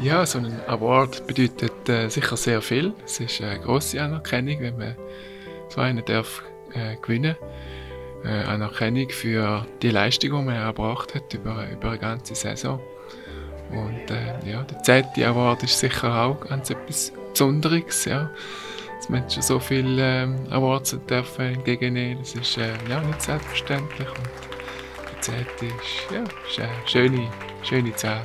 Ja, so ein Award bedeutet äh, sicher sehr viel. Es ist eine grosse Anerkennung, wenn man so einen darf äh, gewinnen äh, Anerkennung für die Leistung, die man erbracht hat über, über eine ganze Saison. Und äh, ja, der zweite Award ist sicher auch ganz etwas Besonderes. Ja. Dass man schon so viele ähm, Awards dürfen entgegennehmen das ist äh, ja, nicht selbstverständlich. Und der zweite ist, ja, ist eine schöne, schöne Zahl.